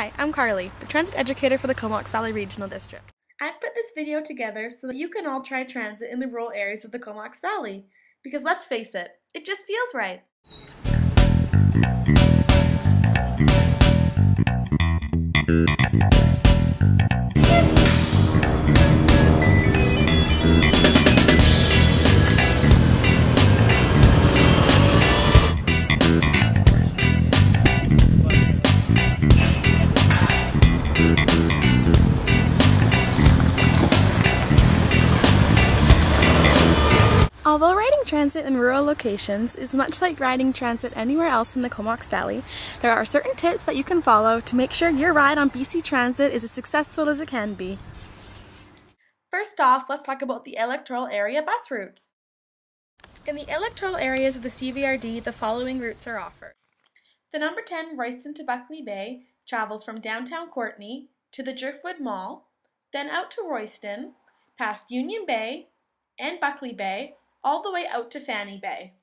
Hi, I'm Carly, the transit educator for the Comox Valley Regional District. I've put this video together so that you can all try transit in the rural areas of the Comox Valley. Because let's face it, it just feels right. Although riding transit in rural locations is much like riding transit anywhere else in the Comox Valley, there are certain tips that you can follow to make sure your ride on BC Transit is as successful as it can be. First off, let's talk about the electoral area bus routes. In the electoral areas of the CVRD, the following routes are offered. The number 10 Royston to Buckley Bay travels from downtown Courtenay to the Driftwood Mall, then out to Royston, past Union Bay and Buckley Bay, all the way out to Fanny Bay.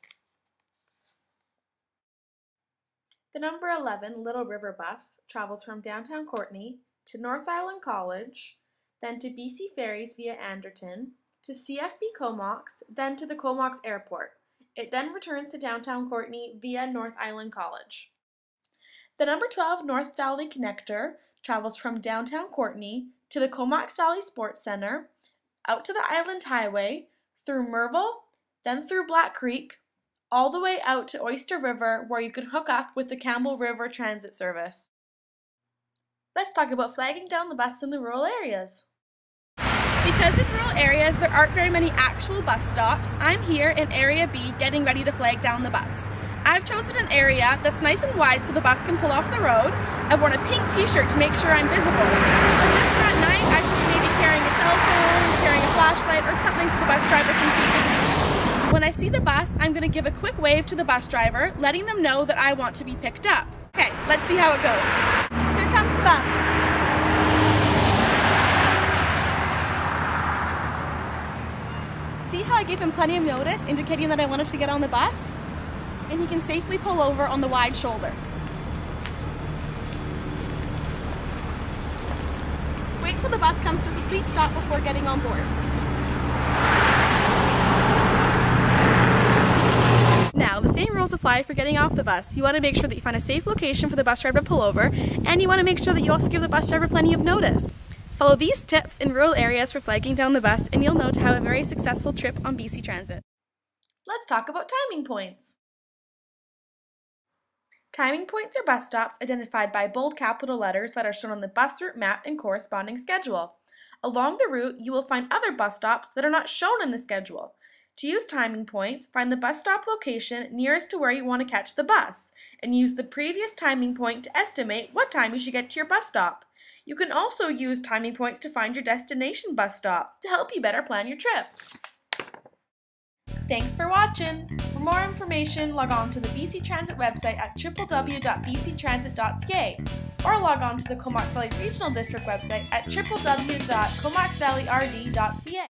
The number 11 Little River Bus travels from downtown Courtenay to North Island College, then to BC Ferries via Anderton, to CFB Comox, then to the Comox Airport. It then returns to downtown Courtenay via North Island College. The number 12 North Valley Connector travels from downtown Courtenay to the Comox Valley Sports Center, out to the Island Highway, through Merville, then through Black Creek, all the way out to Oyster River where you can hook up with the Campbell River Transit Service. Let's talk about flagging down the bus in the rural areas. Because in rural areas there aren't very many actual bus stops, I'm here in Area B getting ready to flag down the bus. I've chosen an area that's nice and wide so the bus can pull off the road. I've worn a pink t-shirt to make sure I'm visible. So this at night I should be maybe carrying a cell phone, carrying a flashlight or something so the bus driver can see me. When I see the bus, I'm going to give a quick wave to the bus driver, letting them know that I want to be picked up. Okay, let's see how it goes. Here comes the bus. See how I gave him plenty of notice, indicating that I wanted to get on the bus? And he can safely pull over on the wide shoulder. Wait till the bus comes to a complete stop before getting on board. Rules apply for getting off the bus. You want to make sure that you find a safe location for the bus driver to pull over, and you want to make sure that you also give the bus driver plenty of notice. Follow these tips in rural areas for flagging down the bus, and you'll know to have a very successful trip on BC Transit. Let's talk about timing points. Timing points are bus stops identified by bold capital letters that are shown on the bus route map and corresponding schedule. Along the route, you will find other bus stops that are not shown in the schedule. To use timing points, find the bus stop location nearest to where you want to catch the bus, and use the previous timing point to estimate what time you should get to your bus stop. You can also use timing points to find your destination bus stop to help you better plan your trip. Thanks for watching! For more information, log on to the BC Transit website at www.bctransit.ca or log on to the Comox Valley Regional District website at www.comoxvalleyrd.ca.